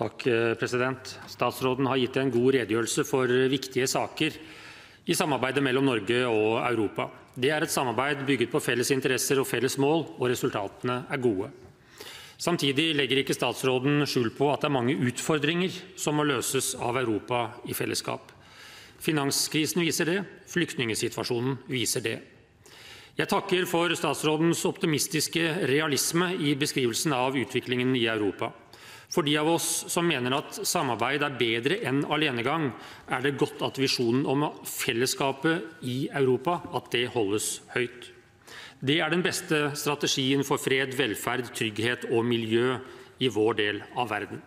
Takk, eh, president. Statsråden har gitt en god redegjørelse for viktige saker i samarbeidet mellom Norge og Europa. Det er et samarbeid bygget på felles interesser og felles mål, og resultatene er gode. Samtidig legger ikke statsråden skjul på at det er mange utfordringer som må løses av Europa i fellesskap. Finanskrisen viser det, flyktningsituasjonen viser det. Jeg takker for statsrådens optimistiske realisme i beskrivelsen av utviklingen i Europa. For de av oss som mener at samarbeid er bedre enn alenegang, er det godt at visjonen om fellesskapet i Europa holdes høyt. Det er den beste strategien for fred, velferd, trygghet og miljø i vår del av verden.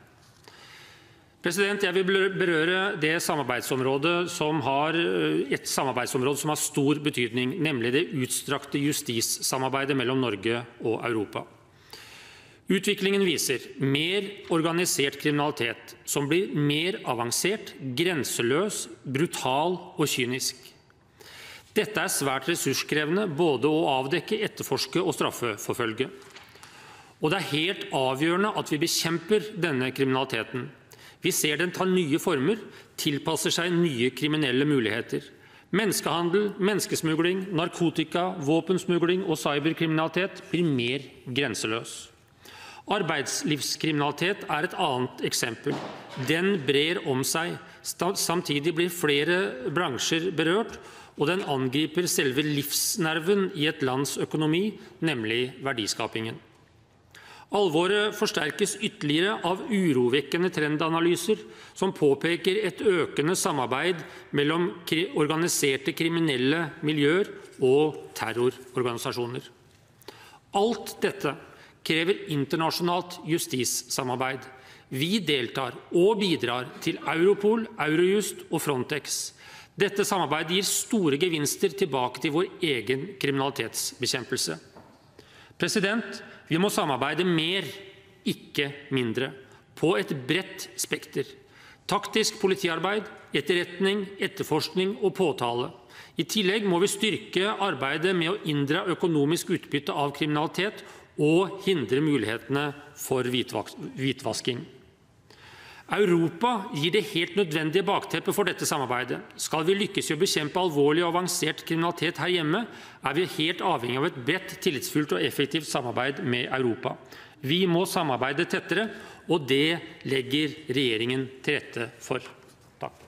Jeg vil berøre det samarbeidsområdet som har, et samarbeidsområde som har stor betydning, nemlig det utstrakte justissamarbeidet mellom Norge og Europa. Utviklingen viser mer organisert kriminalitet som blir mer avansert, grenseløs, brutal og kynisk. Dette er svært ressurskrevende både å avdekke, etterforske og straffeforfølge. Og det er helt avgjørende at vi bekjemper denne kriminaliteten. Vi ser den tar nye former, tilpasser seg nye kriminelle muligheter. Menneskehandel, menneskesmugling, narkotika, våpensmugling og cyberkriminalitet blir mer grenseløs. Arbeidslivskriminalitet er et annet eksempel. Den brer om seg. Samtidig blir flere bransjer berørt, og den angriper selve livsnerven i et lands økonomi, nemlig verdiskapingen. Alvoret forsterkes ytterligere av urovekkende trendanalyser som påpeker et økende samarbeid mellom organiserte kriminelle miljøer og terrororganisasjoner. Alt dette krever internasjonalt justissamarbeid. Vi deltar og bidrar til Europol, Eurojust og Frontex. Dette samarbeidet gir store gevinster tilbake til vår egen kriminalitetsbekjempelse. President, vi må samarbeide mer, ikke mindre, på et bredt spekter. Taktisk politiarbeid, etterretning, etterforskning og påtale. I tillegg må vi styrke arbeidet med å inndra økonomisk utbytte av kriminalitet og hindre mulighetene for hvitvasking. Europa gir det helt nødvendige bakteppet for dette samarbeidet. Skal vi lykkes i å bekjempe alvorlig og avansert kriminalitet her hjemme, er vi helt avhengig av et bredt, tillitsfullt og effektivt samarbeid med Europa. Vi må samarbeide tettere, og det legger regjeringen til rette for. Takk.